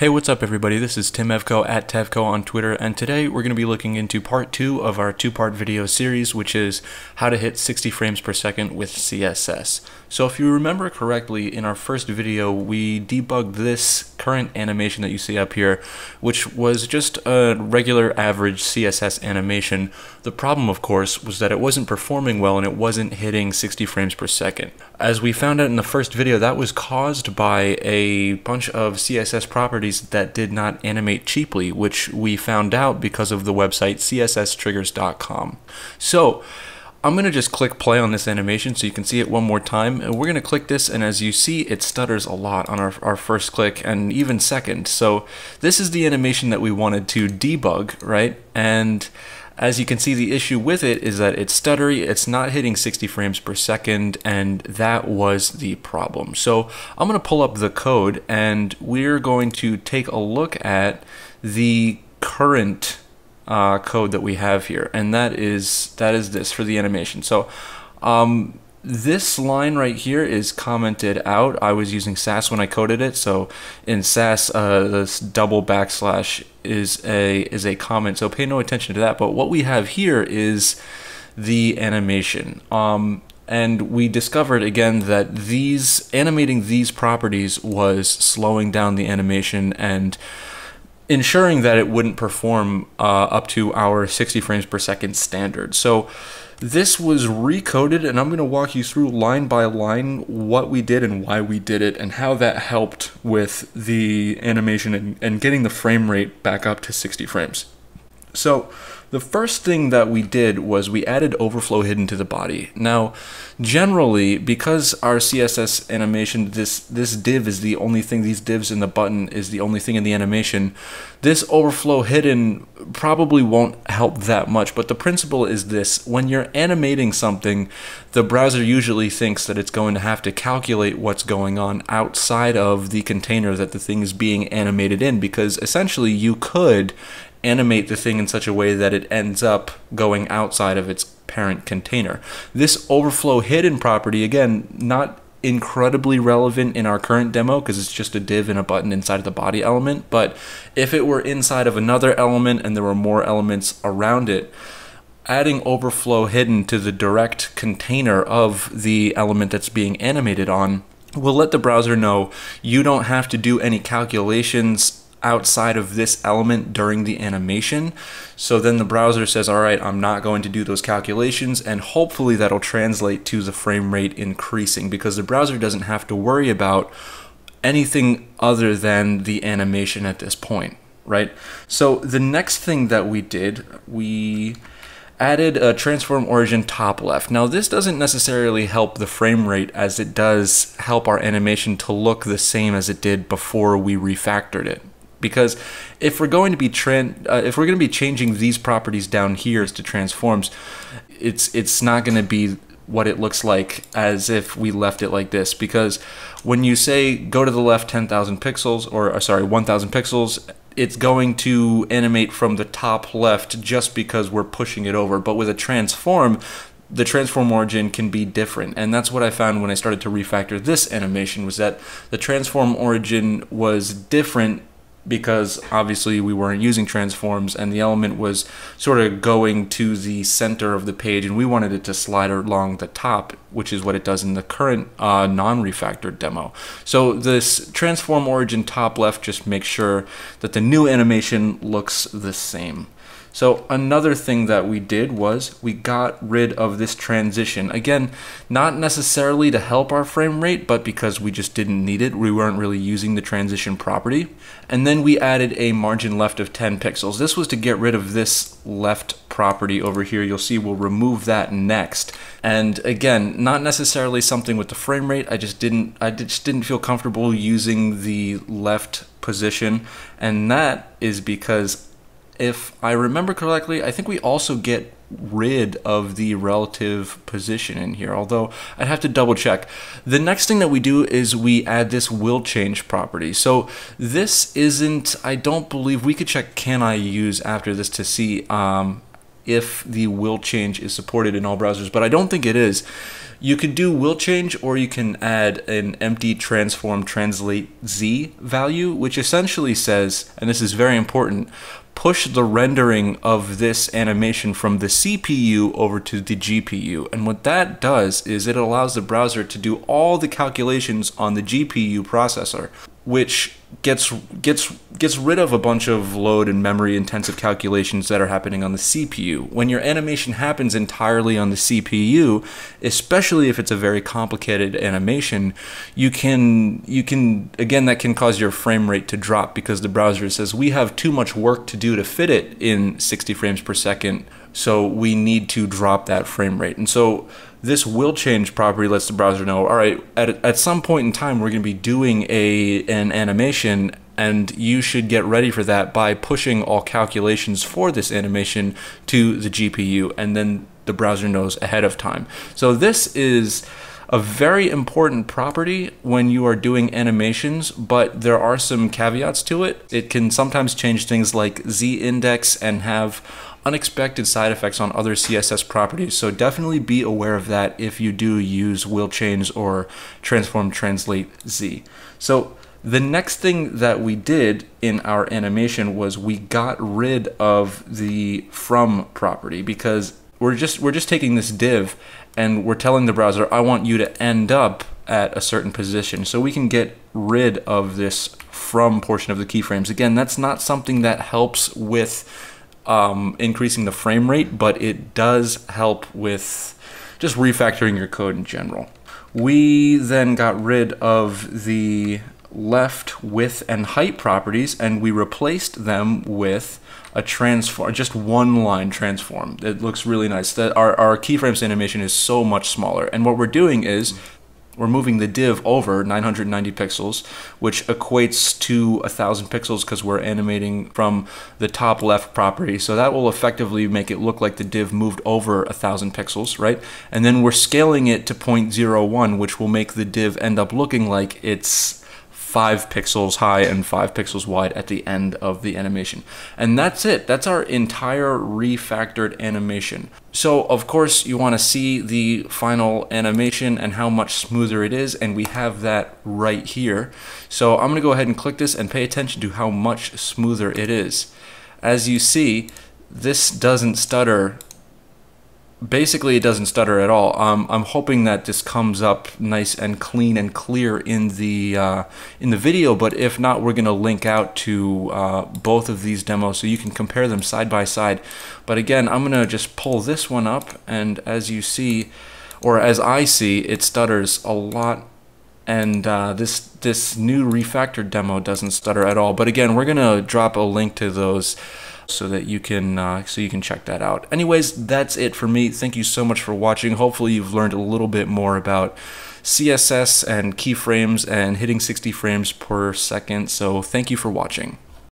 Hey, what's up, everybody? This is Tim Evko at Tevko on Twitter, and today we're going to be looking into part two of our two part video series, which is how to hit 60 frames per second with CSS. So, if you remember correctly, in our first video, we debugged this current animation that you see up here, which was just a regular average CSS animation. The problem, of course, was that it wasn't performing well and it wasn't hitting 60 frames per second. As we found out in the first video, that was caused by a bunch of CSS properties that did not animate cheaply, which we found out because of the website csstriggers.com. So, I'm going to just click play on this animation so you can see it one more time. And we're going to click this, and as you see, it stutters a lot on our, our first click and even second. So this is the animation that we wanted to debug, right? And as you can see, the issue with it is that it's stuttery, it's not hitting 60 frames per second, and that was the problem. So I'm going to pull up the code, and we're going to take a look at the current uh, code that we have here, and that is that is this for the animation. So um, this line right here is commented out. I was using Sass when I coded it, so in Sass, uh, this double backslash is a is a comment. So pay no attention to that. But what we have here is the animation. Um, and we discovered again that these animating these properties was slowing down the animation and ensuring that it wouldn't perform uh, up to our 60 frames per second standard. So this was recoded, and I'm going to walk you through line by line what we did and why we did it, and how that helped with the animation and, and getting the frame rate back up to 60 frames. So, the first thing that we did was we added overflow hidden to the body. Now, generally, because our CSS animation, this, this div is the only thing, these divs in the button is the only thing in the animation, this overflow hidden probably won't help that much, but the principle is this. When you're animating something, the browser usually thinks that it's going to have to calculate what's going on outside of the container that the thing is being animated in, because essentially you could animate the thing in such a way that it ends up going outside of its parent container. This overflow hidden property, again, not incredibly relevant in our current demo because it's just a div and a button inside of the body element, but if it were inside of another element and there were more elements around it, adding overflow hidden to the direct container of the element that's being animated on will let the browser know you don't have to do any calculations outside of this element during the animation. So then the browser says, all right, I'm not going to do those calculations, and hopefully that'll translate to the frame rate increasing because the browser doesn't have to worry about anything other than the animation at this point, right? So the next thing that we did, we added a transform origin top left. Now this doesn't necessarily help the frame rate as it does help our animation to look the same as it did before we refactored it because if we're going to be tran- uh, if we're going to be changing these properties down here to transforms it's it's not going to be what it looks like as if we left it like this. Because when you say go to the left 10,000 pixels or, or uh, sorry 1,000 pixels it's going to animate from the top left just because we're pushing it over. But with a transform the transform origin can be different. And that's what i found when i started to refactor this animation was that the transform origin was different because obviously we weren't using transforms and the element was sort of going to the center of the page and we wanted it to slide along the top which is what it does in the current uh, non-refactored demo. So this transform origin top left just makes sure that the new animation looks the same so another thing that we did was we got rid of this transition. Again, not necessarily to help our frame rate, but because we just didn't need it. We weren't really using the transition property. And then we added a margin left of 10 pixels. This was to get rid of this left property over here. You'll see we'll remove that next. And again, not necessarily something with the frame rate. I just didn't I just didn't feel comfortable using the left position. And that is because if I remember correctly, I think we also get rid of the relative position in here, although I'd have to double check. The next thing that we do is we add this will change property. So this isn't, I don't believe, we could check can I use after this to see um, if the will change is supported in all browsers, but I don't think it is. You can do will change or you can add an empty transform translate z value, which essentially says, and this is very important, push the rendering of this animation from the CPU over to the GPU. And what that does is it allows the browser to do all the calculations on the GPU processor, which gets gets gets rid of a bunch of load and memory intensive calculations that are happening on the CPU. When your animation happens entirely on the CPU, especially if it's a very complicated animation, you can you can again that can cause your frame rate to drop because the browser says we have too much work to do to fit it in 60 frames per second, so we need to drop that frame rate. And so this will change property lets the browser know, all right, at, at some point in time, we're going to be doing a an animation and you should get ready for that by pushing all calculations for this animation to the GPU and then the browser knows ahead of time. So this is a very important property when you are doing animations, but there are some caveats to it. It can sometimes change things like z index and have unexpected side effects on other CSS properties. So definitely be aware of that if you do use will change or transform translate Z. So the next thing that we did in our animation was we got rid of the from property because we're just we're just taking this div and we're telling the browser I want you to end up at a certain position. So we can get rid of this from portion of the keyframes. Again, that's not something that helps with um, increasing the frame rate, but it does help with just refactoring your code in general. We then got rid of the left width and height properties and we replaced them with a transform just one line transform. It looks really nice. That our, our keyframes animation is so much smaller. And what we're doing is we're moving the div over 990 pixels, which equates to 1000 pixels because we're animating from the top left property. So that will effectively make it look like the div moved over 1000 pixels, right? And then we're scaling it to 0.01, which will make the div end up looking like it's 5 pixels high and 5 pixels wide at the end of the animation. And that's it. That's our entire refactored animation. So of course you want to see the final animation and how much smoother it is and we have that right here. So I'm going to go ahead and click this and pay attention to how much smoother it is. As you see, this doesn't stutter basically it doesn't stutter at all. Um, I'm hoping that this comes up nice and clean and clear in the uh, in the video, but if not, we're going to link out to uh, both of these demos so you can compare them side by side. But again, I'm going to just pull this one up, and as you see, or as I see, it stutters a lot and uh, this this new refactored demo doesn't stutter at all. But again, we're gonna drop a link to those so that you can uh, so you can check that out. Anyways, that's it for me. Thank you so much for watching. Hopefully, you've learned a little bit more about CSS and keyframes and hitting 60 frames per second. So thank you for watching.